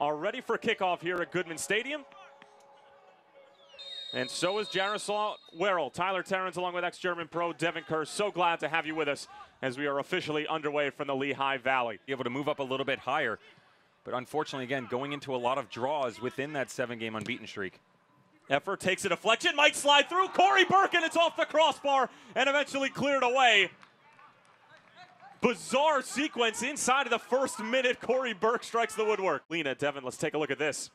are ready for kickoff here at Goodman Stadium. And so is Jaroslav Werrell, Tyler Terrence, along with ex-German pro Devin Kerr. So glad to have you with us as we are officially underway from the Lehigh Valley. Be able to move up a little bit higher. But unfortunately, again, going into a lot of draws within that seven-game unbeaten streak. Effort takes a deflection, might slide through. Corey Burke, and it's off the crossbar and eventually cleared away. Bizarre sequence inside of the first minute. Corey Burke strikes the woodwork. Lena, Devin, let's take a look at this.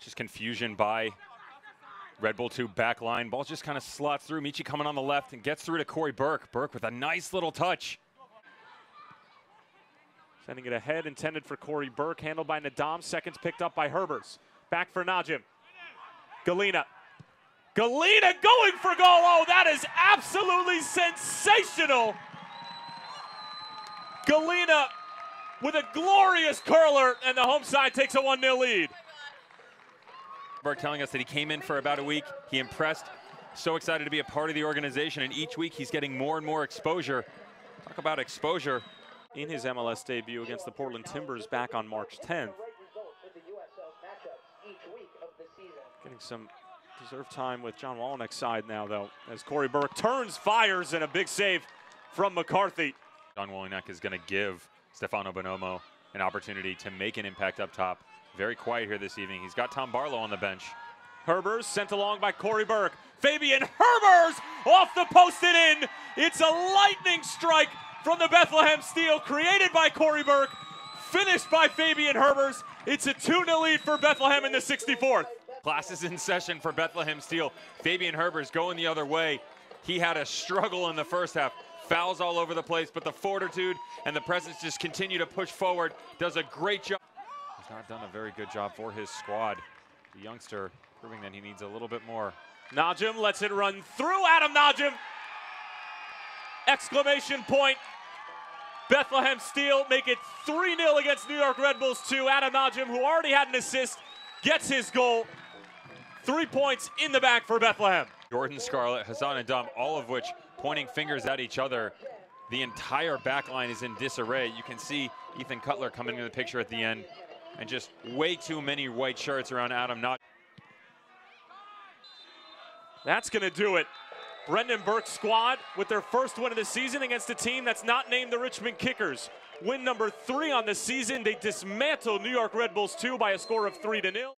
Just confusion by Red Bull 2 back line. Ball just kind of slots through. Michee coming on the left and gets through to Corey Burke. Burke with a nice little touch. Sending it ahead, intended for Corey Burke, handled by Ndam. Seconds picked up by Herbers. Back for Najem. Ngalina. Ngalina going for goal. Oh, that is absolutely sensational. Ngalina with a glorious curler, and the home side takes a 1 0 lead. Burke telling us that he came in for about a week. He impressed. So excited to be a part of the organization, and each week he's getting more and more exposure. Talk about exposure. In his MLS debut against the Portland Timbers back on March 10th. Getting some deserved time with John Wolyniec's side now, though, as Corey Burke turns, fires, and a big save from McCarthy. John Wolyniec is going to give Stefano Bonomo an opportunity to make an impact up top. Very quiet here this evening. He's got Tom Barlow on the bench. Herbers sent along by Corey Burke. Fabian Herbers off the post and in. It's a lightning strike from the Bethlehem Steel created by Corey Burke, finished by Fabian Herbers. It's a 2 0 lead for Bethlehem in the 64th. Classes in session for Bethlehem Steel. Fabian Herbers going the other way. He had a struggle in the first half. Fouls all over the place, but the fortitude and the presence just continue to push forward. Does a great job. He's not done a very good job for his squad. The youngster proving that he needs a little bit more. Najem lets it run through Adam Najem. Exclamation point. Bethlehem Steel make it 3 0 against New York Red Bulls 2. Adam Najem, who already had an assist, gets his goal. Three points in the back for Bethlehem. Jordan Scarlett, Hassan Ndam, all of which pointing fingers at each other. The entire back line is in disarray. You can see Ethan Cutler coming into the picture at the end and just way too many white shirts around Adam Not. That's going to do it. Brendan Burke's squad with their first win of the season against a team that's not named the Richmond Kickers. Win number three on the season. They dismantle New York Red Bulls 2 by a score of 3 to 0.